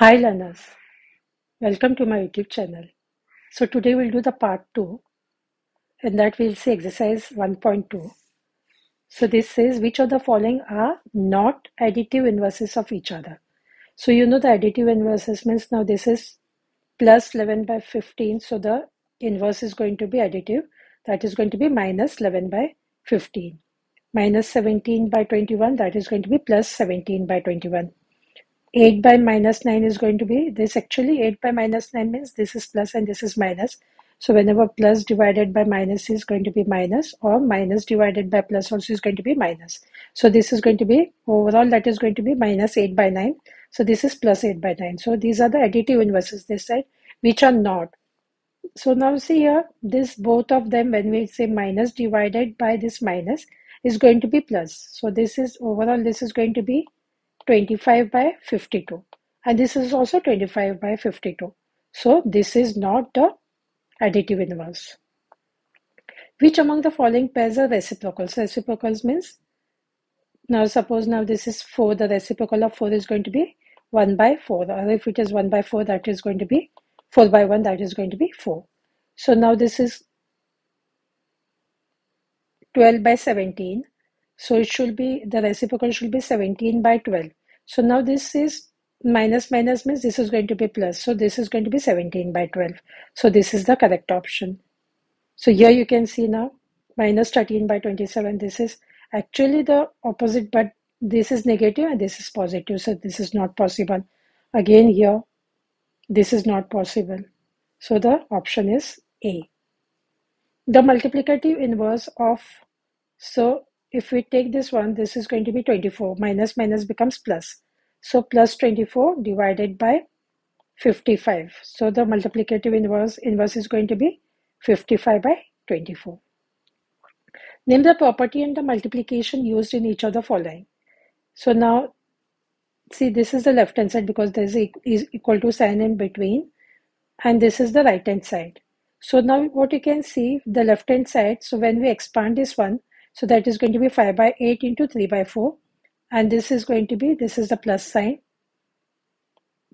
Hi learners, welcome to my YouTube channel. So today we'll do the part 2 and that we'll see exercise 1.2. So this says which of the following are not additive inverses of each other. So you know the additive inverses means now this is plus 11 by 15 so the inverse is going to be additive that is going to be minus 11 by 15 minus 17 by 21 that is going to be plus 17 by 21 8 by minus 9 is going to be this. Actually 8 by minus 9 means this is plus and this is minus. So whenever plus divided by minus is going to be minus or minus divided by plus also is going to be minus. So this is going to be overall that is going to be minus 8 by 9 so this is plus 8 by 9 so these are the additive inverses they side which are not. So now see here this both of them when we say minus divided by this minus is going to be plus. So this is overall this is going to be 25 by 52 and this is also 25 by 52 so this is not the additive inverse. Which among the following pairs are reciprocals? Reciprocals means now suppose now this is 4 the reciprocal of 4 is going to be 1 by 4 or if it is 1 by 4 that is going to be 4 by 1 that is going to be 4 so now this is 12 by 17 so it should be, the reciprocal should be 17 by 12. So now this is minus minus means this is going to be plus. So this is going to be 17 by 12. So this is the correct option. So here you can see now minus 13 by 27. This is actually the opposite, but this is negative and this is positive. So this is not possible. Again here, this is not possible. So the option is A. The multiplicative inverse of, so if we take this one, this is going to be 24. Minus minus becomes plus. So plus 24 divided by 55. So the multiplicative inverse, inverse is going to be 55 by 24. Name the property and the multiplication used in each of the following. So now, see this is the left hand side because there is, equal to sign in between and this is the right hand side. So now what you can see, the left hand side, so when we expand this one, so that is going to be 5 by 8 into 3 by 4. And this is going to be, this is the plus sign,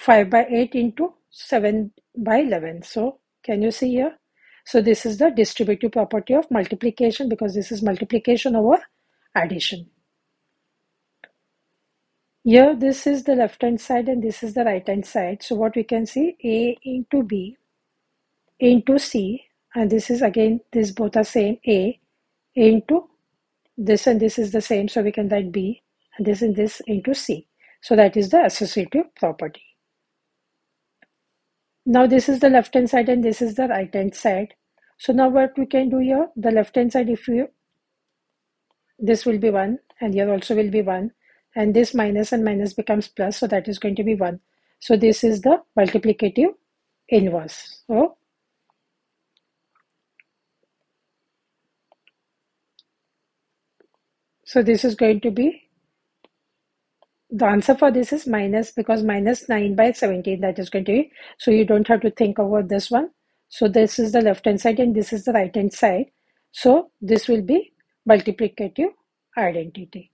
5 by 8 into 7 by 11. So can you see here? So this is the distributive property of multiplication because this is multiplication over addition. Here this is the left hand side and this is the right hand side. So what we can see A into B into C and this is again this both are same A into this and this is the same, so we can write B, and this and this into C. So that is the associative property. Now this is the left hand side and this is the right hand side. So now what we can do here, the left hand side, if you, this will be 1 and here also will be 1 and this minus and minus becomes plus, so that is going to be 1. So this is the multiplicative inverse. So So this is going to be, the answer for this is minus because minus 9 by 17 that is going to be, so you don't have to think about this one. So this is the left hand side and this is the right hand side. So this will be multiplicative identity.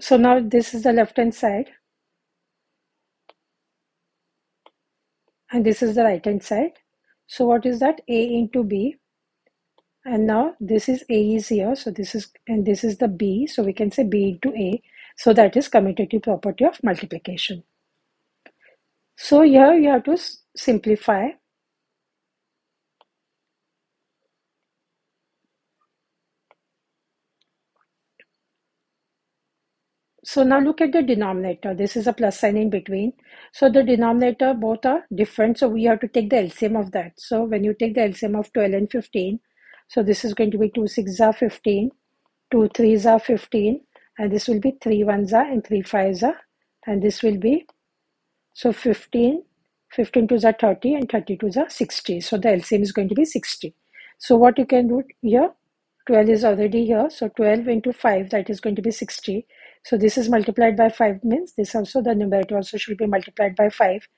So now this is the left hand side and this is the right hand side. So what is that? A into B and now this is A is here. So this is and this is the B. So we can say B into A. So that is commutative property of multiplication. So here you have to simplify So now look at the denominator. This is a plus sign in between. So the denominator both are different. So we have to take the LCM of that. So when you take the LCM of 12 and 15, so this is going to be 2 6 are 15, 2 3 are 15, and this will be 3 1s are and 3 5s are, and this will be so 15, 15 2s are 30 and 32s are 60. So the LCM is going to be 60. So what you can do here, 12 is already here. So 12 into 5, that is going to be 60. So this is multiplied by 5 means this also the numerator also should be multiplied by 5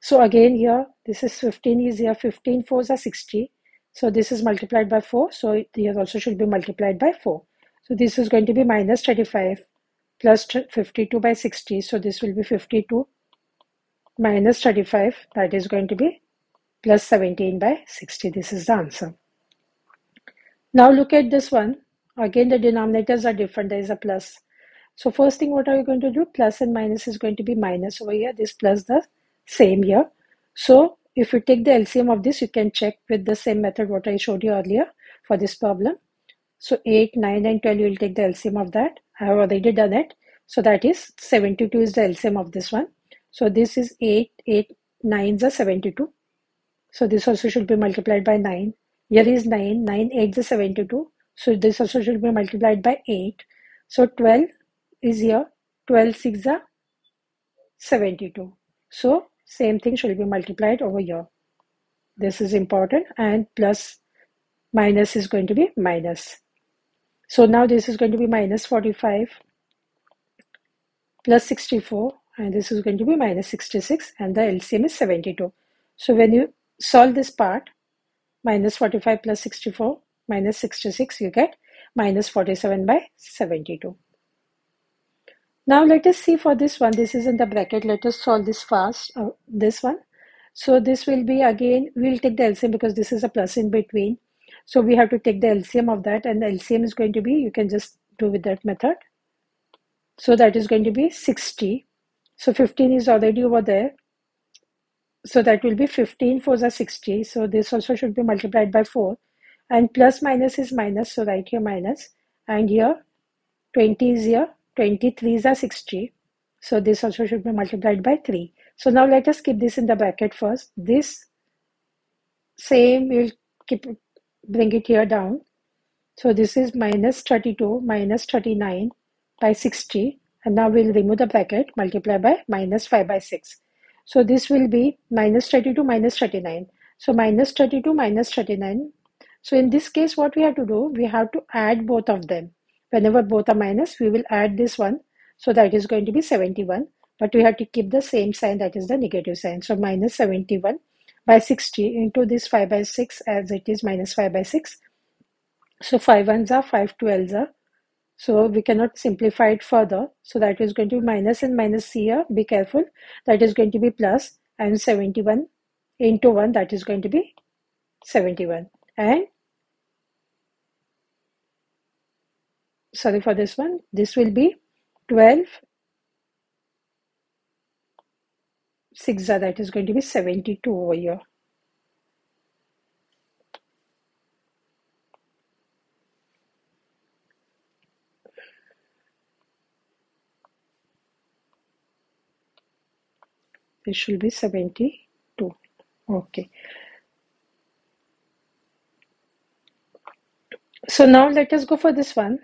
So again here, this is 15 is here, 15 fours are 60. So this is multiplied by 4. So here also should be multiplied by 4. So this is going to be minus 35 plus 52 by 60. So this will be 52 minus 35. That is going to be plus 17 by 60. This is the answer. Now look at this one. Again, the denominators are different. There is a plus. So first thing, what are you going to do? Plus and minus is going to be minus over here. This plus the same here. So if you take the LCM of this, you can check with the same method what I showed you earlier for this problem. So 8, 9 and 12, you will take the LCM of that. I have already done it. So that is 72 is the LCM of this one. So this is 8, 8, 9 is 72. So this also should be multiplied by 9. Here is 9, 9, 8 is 72. So this also should be multiplied by 8. So 12 is here, 12, 6 are 72. So same thing should be multiplied over here. This is important and plus minus is going to be minus. So now this is going to be minus 45 plus 64 and this is going to be minus 66 and the LCM is 72. So when you solve this part, minus 45 plus 64 minus 66, you get minus 47 by 72. Now let us see for this one, this is in the bracket, let us solve this fast, uh, this one. So this will be again, we'll take the LCM because this is a plus in between. So we have to take the LCM of that and the LCM is going to be, you can just do with that method. So that is going to be 60. So 15 is already over there. So that will be 15 fours are 60. So this also should be multiplied by 4. And plus minus is minus. So right here minus. And here 20 is here. 23 is a 60. So this also should be multiplied by 3. So now let us keep this in the bracket first. This same we'll keep bring it here down. So this is minus 32 minus 39 by 60 and now we'll remove the bracket multiply by minus 5 by 6 so this will be minus 32 minus 39 so minus 32 minus 39 so in this case what we have to do we have to add both of them whenever both are minus we will add this one. So that is going to be 71 but we have to keep the same sign that is the negative sign. So minus 71 by 60 into this 5 by 6 as it is minus 5 by 6 so 5 ones are 5 12s are. So we cannot simplify it further. So that is going to be minus and minus here. Be careful. That is going to be plus and 71 into 1 that is going to be 71 and sorry for this one. This will be 12 6 that is going to be 72 over here. This should be 72 okay. So now let us go for this one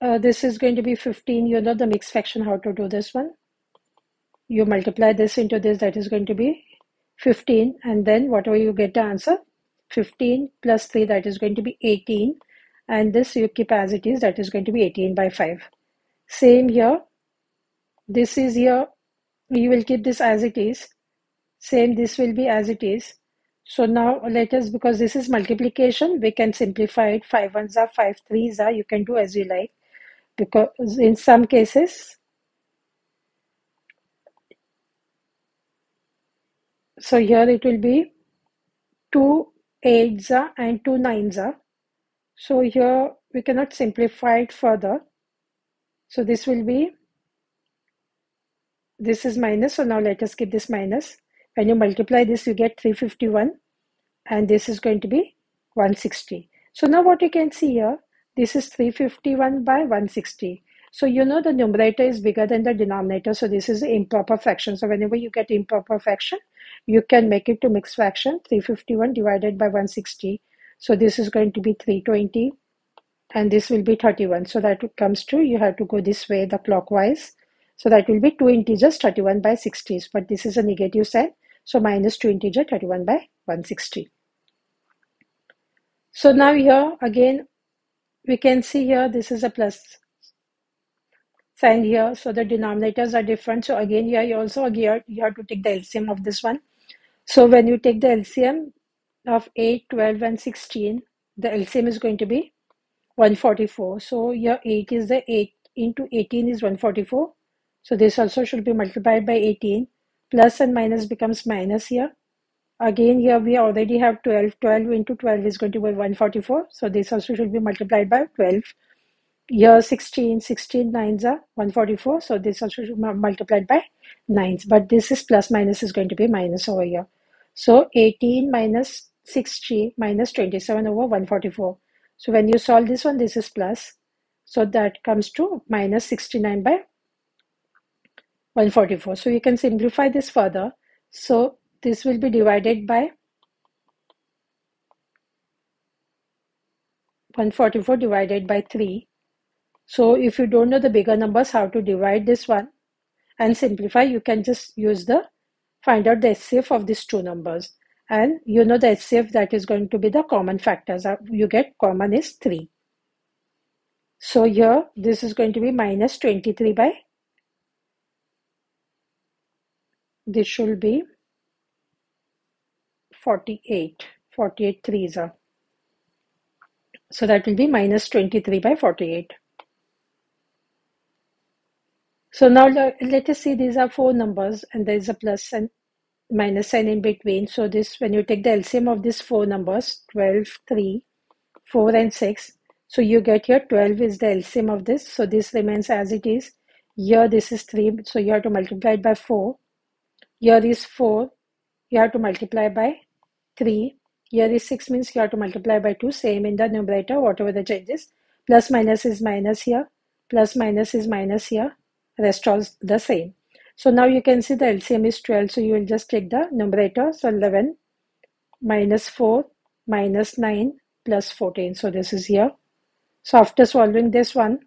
uh, this is going to be 15 you know the mixed fraction how to do this one. You multiply this into this that is going to be 15 and then whatever you get the answer 15 plus 3 that is going to be 18 and this you keep as it is that is going to be 18 by 5 same here. This is here. You will keep this as it is. Same this will be as it is. So now let us because this is multiplication we can simplify it. 5 ones are 5 threes are you can do as you like because in some cases so here it will be 2 eights and 2 nines so here we cannot simplify it further. So this will be this is minus. So now let us keep this minus. When you multiply this you get 351 and this is going to be 160 so now what you can see here this is 351 by 160 so you know the numerator is bigger than the denominator so this is improper fraction so whenever you get improper fraction you can make it to mixed fraction 351 divided by 160 so this is going to be 320 and this will be 31 so that comes to you have to go this way the clockwise so that will be 2 integers 31 by 60. But this is a negative sign. So minus 2 integer 31 by 160. So now here again we can see here this is a plus. sign here. So the denominators are different. So again, here you also here you have to take the LCM of this one. So when you take the LCM of 8, 12 and 16, the LCM is going to be 144. So here 8 is the 8 into 18 is 144. So this also should be multiplied by 18. Plus and minus becomes minus here. Again here we already have 12. 12 into 12 is going to be 144. So this also should be multiplied by 12. Here 16, 16 nines are 144. So this also should be multiplied by 9s. But this is plus minus is going to be minus over here. So 18 minus 60 minus 27 over 144. So when you solve this one, this is plus. So that comes to minus 69 by 144. So you can simplify this further. So this will be divided by 144 divided by 3. So if you don't know the bigger numbers, how to divide this one and simplify, you can just use the find out the HCF of these two numbers. And you know the HCF that is going to be the common factors. Uh, you get common is 3. So here this is going to be minus 23 by this should be 48. 48 threes are. So that will be minus 23 by 48. So now let us see these are four numbers and there is a plus and minus sign in between. So this when you take the LCM of these four numbers 12, 3, 4 and 6. So you get here 12 is the LCM of this. So this remains as it is. Here this is 3. So you have to multiply it by 4. Here is 4. You have to multiply by 3. Here is 6 means you have to multiply by 2. Same in the numerator whatever the changes. Plus minus is minus here. Plus minus is minus here rest all the same. So now you can see the LCM is 12. So you will just take the numerator. So 11 minus 4 minus 9 plus 14. So this is here. So after solving this one,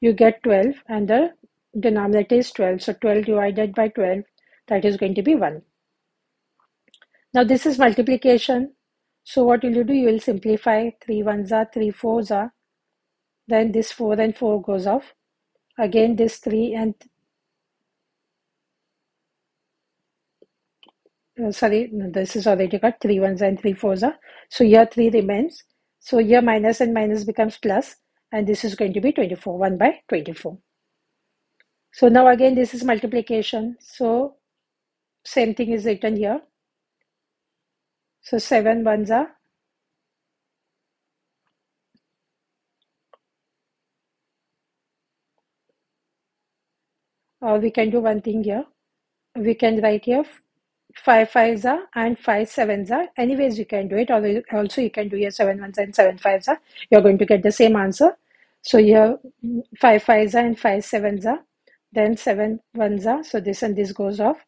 you get 12 and the denominator is 12. So 12 divided by 12, that is going to be 1. Now this is multiplication. So what will you do? You will simplify. 3 ones are, 3 fours are. Then this 4 and 4 goes off. Again this 3 and uh, sorry this is already got 3 ones and 3 fours are. So here 3 remains. So here minus and minus becomes plus. And this is going to be 24 1 by 24 so now again this is multiplication. So same thing is written here so 7 ones are uh, we can do one thing here. We can write here 5 5s are and 5 7s are. Anyways, you can do it. Or also, you can do here 7 1s and 7 5s are. You're going to get the same answer. So here 5 5s are and 5 7s are. Then 7 1s are. So this and this goes off.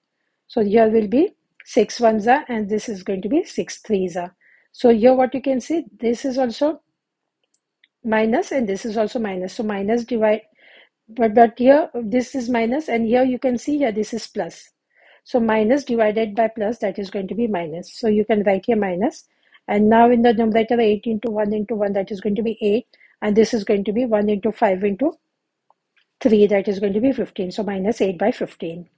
So here will be 6 1s are and this is going to be 6 3s are. So here what you can see, this is also minus and this is also minus. So minus divide but but here this is minus and here you can see here this is plus. So minus divided by plus that is going to be minus. So you can write here minus. And now in the numerator 8 into 1 into 1 that is going to be 8 and this is going to be 1 into 5 into 3 that is going to be 15 so minus 8 by 15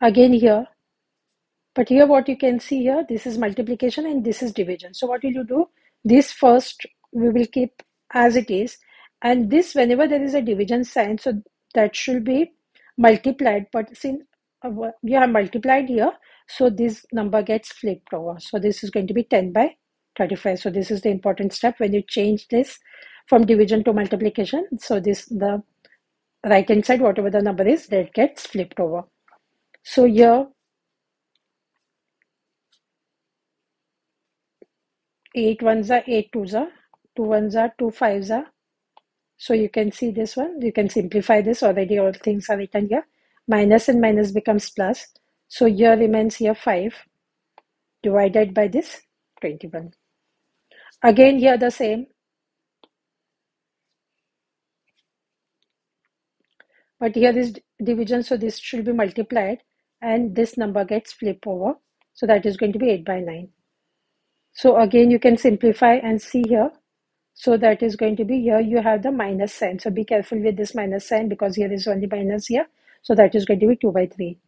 again here but here what you can see here this is multiplication and this is division. So what will you do? This first we will keep as it is. And this whenever there is a division sign so that should be multiplied. But since uh, we have multiplied here so this number gets flipped over. So this is going to be 10 by 35 so this is the important step when you change this from division to multiplication. So this the right hand side whatever the number is that gets flipped over. So here 8 ones are 8 twos are 2 ones are 2 fives are so you can see this one. You can simplify this. Already all things are written here. Minus and minus becomes plus. So here remains here 5 divided by this 21. Again here the same. But here this division. So this should be multiplied. And this number gets flipped over. So that is going to be 8 by 9. So again you can simplify and see here So that is going to be here you have the minus sign. So be careful with this minus sign because here is only minus here. So that is going to be 2 by 3.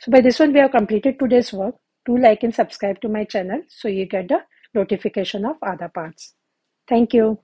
So by this one we have completed today's work. Do like and subscribe to my channel so you get the notification of other parts. Thank you.